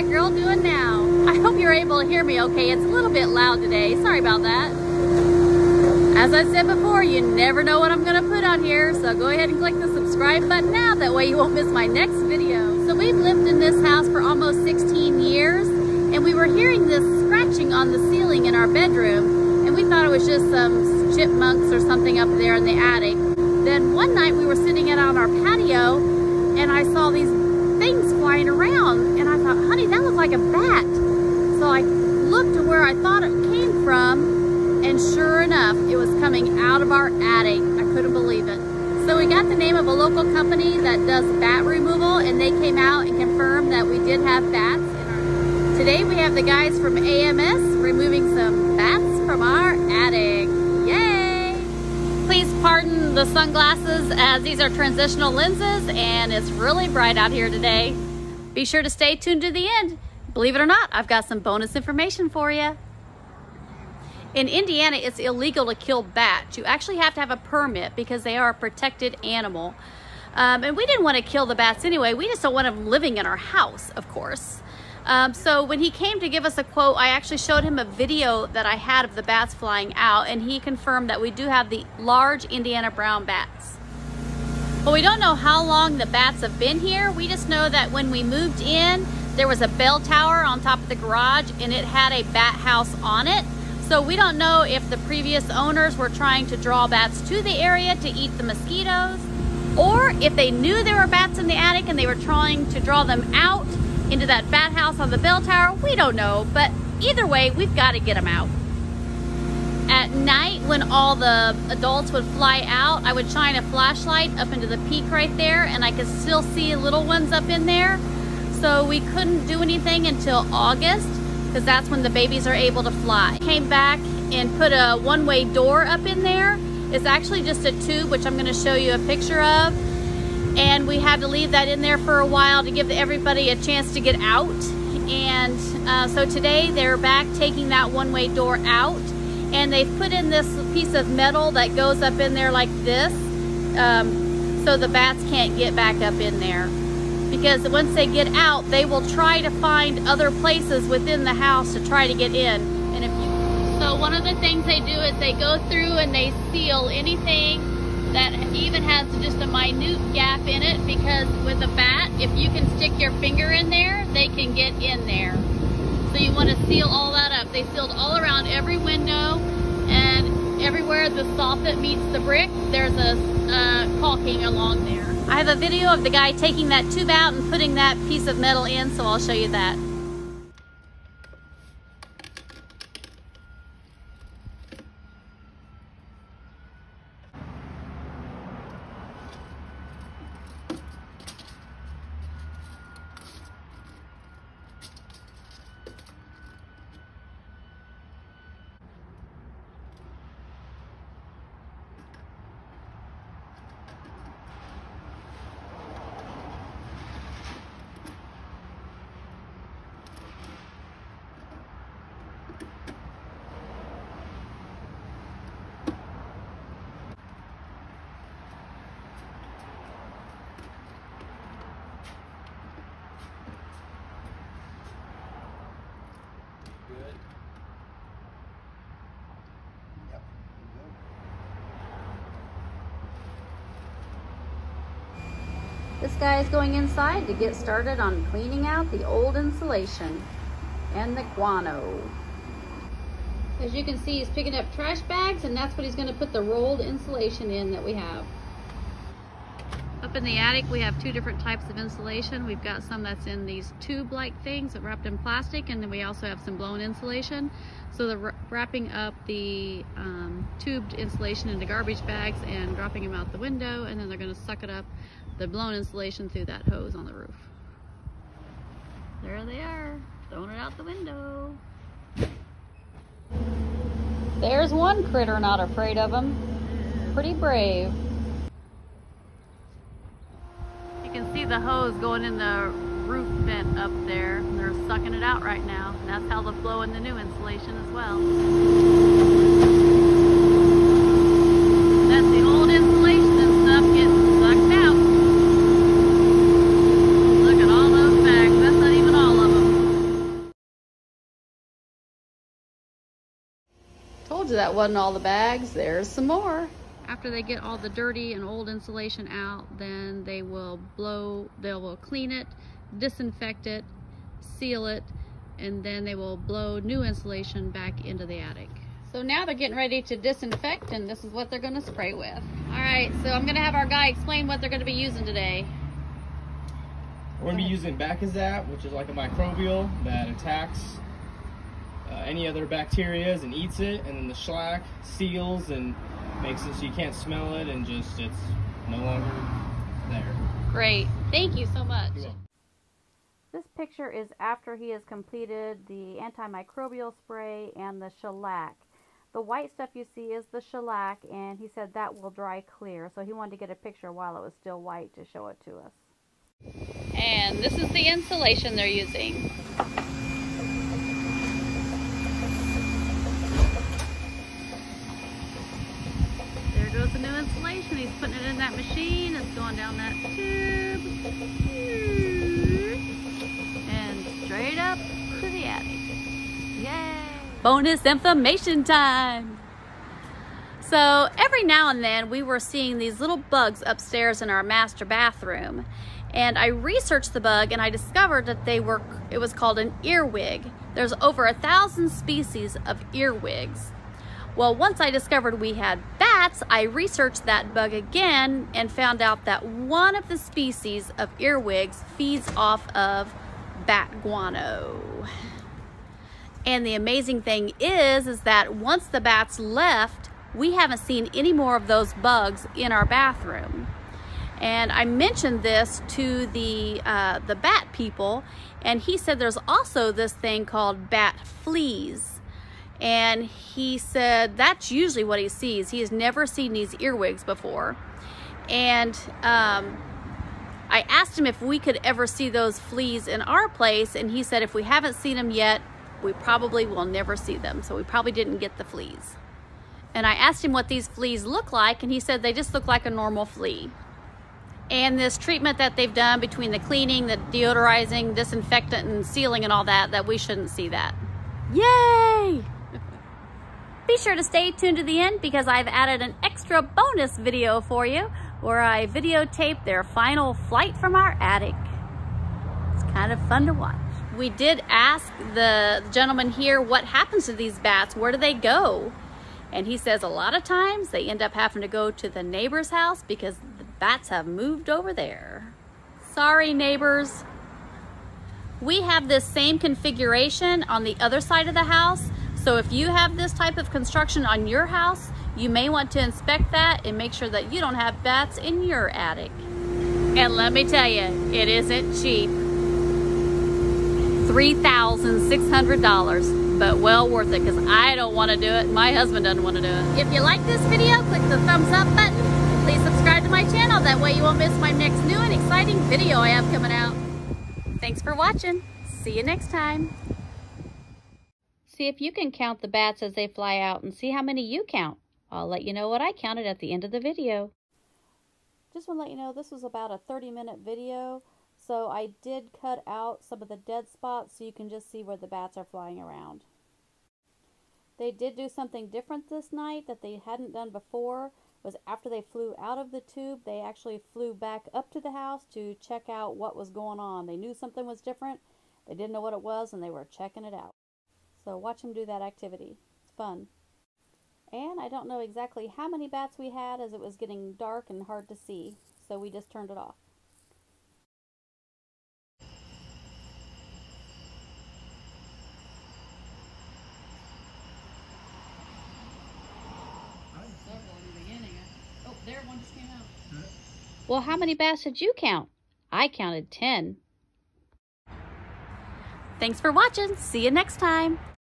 that girl doing now? I hope you're able to hear me okay. It's a little bit loud today. Sorry about that. As I said before, you never know what I'm gonna put on here, so go ahead and click the subscribe button now. That way you won't miss my next video. So we've lived in this house for almost 16 years, and we were hearing this scratching on the ceiling in our bedroom, and we thought it was just some chipmunks or something up there in the attic. Then one night we were sitting out on our patio, and I saw these things flying around, and I thought, honey, that looks like a bat. So I looked to where I thought it came from, and sure enough, it was coming out of our attic. I couldn't believe it. So we got the name of a local company that does bat removal, and they came out and confirmed that we did have bats. Today we have the guys from AMS removing some bats from our attic. Yay! Please pardon the sunglasses as these are transitional lenses and it's really bright out here today. Be sure to stay tuned to the end. Believe it or not, I've got some bonus information for you. In Indiana, it's illegal to kill bats. You actually have to have a permit because they are a protected animal. Um, and we didn't want to kill the bats anyway. We just don't want them living in our house, of course. Um, so when he came to give us a quote, I actually showed him a video that I had of the bats flying out, and he confirmed that we do have the large Indiana brown bats. But we don't know how long the bats have been here. We just know that when we moved in, there was a bell tower on top of the garage, and it had a bat house on it. So we don't know if the previous owners were trying to draw bats to the area to eat the mosquitoes, or if they knew there were bats in the attic and they were trying to draw them out into that bat house on the bell tower. We don't know, but either way, we've got to get them out. At night, when all the adults would fly out, I would shine a flashlight up into the peak right there, and I could still see little ones up in there. So we couldn't do anything until August because that's when the babies are able to fly. Came back and put a one-way door up in there. It's actually just a tube, which I'm gonna show you a picture of. And we had to leave that in there for a while to give everybody a chance to get out. And uh, so today they're back taking that one-way door out. And they've put in this piece of metal that goes up in there like this. Um, so the bats can't get back up in there because once they get out, they will try to find other places within the house to try to get in. And if you, so one of the things they do is they go through and they seal anything has just a minute gap in it because with a bat, if you can stick your finger in there, they can get in there. So you want to seal all that up. They sealed all around every window and everywhere the soffit meets the brick, there's a uh, caulking along there. I have a video of the guy taking that tube out and putting that piece of metal in, so I'll show you that. This guy is going inside to get started on cleaning out the old insulation and the guano. As you can see, he's picking up trash bags and that's what he's gonna put the rolled insulation in that we have. Up in the attic, we have two different types of insulation. We've got some that's in these tube-like things wrapped in plastic, and then we also have some blown insulation. So the wrapping up the um, tubed insulation into garbage bags and dropping them out the window, and then they're gonna suck it up, the blown insulation through that hose on the roof. There they are, throwing it out the window. There's one critter not afraid of them. Pretty brave. You can see the hose going in the roof vent up there. They're sucking it out right now. That's how they'll flow in the new insulation as well. That's the old insulation and stuff getting sucked out. Look at all those bags. That's not even all of them. Told you that wasn't all the bags. There's some more. After they get all the dirty and old insulation out, then they will blow, they will clean it, disinfect it, seal it, and then they will blow new insulation back into the attic. So now they're getting ready to disinfect and this is what they're gonna spray with. All right, so I'm gonna have our guy explain what they're gonna be using today. We're going to be using Bacizap, which is like a microbial that attacks uh, any other bacterias and eats it. And then the shellac seals and makes it so you can't smell it and just it's no longer there. Great, thank you so much. This picture is after he has completed the antimicrobial spray and the shellac. The white stuff you see is the shellac and he said that will dry clear. So he wanted to get a picture while it was still white to show it to us. And this is the insulation they're using. Goes the new insulation. He's putting it in that machine. It's going down that tube. And straight up to the attic. Yay! Bonus information time! So every now and then we were seeing these little bugs upstairs in our master bathroom. And I researched the bug and I discovered that they were, it was called an earwig. There's over a thousand species of earwigs. Well, once I discovered we had bats, I researched that bug again and found out that one of the species of earwigs feeds off of bat guano. And the amazing thing is, is that once the bats left, we haven't seen any more of those bugs in our bathroom. And I mentioned this to the, uh, the bat people, and he said there's also this thing called bat fleas. And he said that's usually what he sees. He has never seen these earwigs before. And um, I asked him if we could ever see those fleas in our place, and he said if we haven't seen them yet, we probably will never see them. So we probably didn't get the fleas. And I asked him what these fleas look like, and he said they just look like a normal flea. And this treatment that they've done between the cleaning, the deodorizing, disinfectant, and sealing and all that, that we shouldn't see that. Yay! Be sure to stay tuned to the end because I've added an extra bonus video for you where I videotape their final flight from our attic. It's kind of fun to watch. We did ask the gentleman here what happens to these bats, where do they go? And he says a lot of times they end up having to go to the neighbor's house because the bats have moved over there. Sorry, neighbors. We have this same configuration on the other side of the house. So if you have this type of construction on your house, you may want to inspect that and make sure that you don't have bats in your attic. And let me tell you, it isn't cheap. $3,600, but well worth it because I don't want to do it. My husband doesn't want to do it. If you like this video, click the thumbs up button. Please subscribe to my channel. That way you won't miss my next new and exciting video I have coming out. Thanks for watching. See you next time. See if you can count the bats as they fly out and see how many you count. I'll let you know what I counted at the end of the video. Just want to let you know this was about a 30 minute video. So I did cut out some of the dead spots so you can just see where the bats are flying around. They did do something different this night that they hadn't done before was after they flew out of the tube, they actually flew back up to the house to check out what was going on. They knew something was different. They didn't know what it was and they were checking it out. So watch them do that activity. It's fun. And I don't know exactly how many bats we had as it was getting dark and hard to see. So we just turned it off. Well, how many bats did you count? I counted 10. Thanks for watching. See you next time.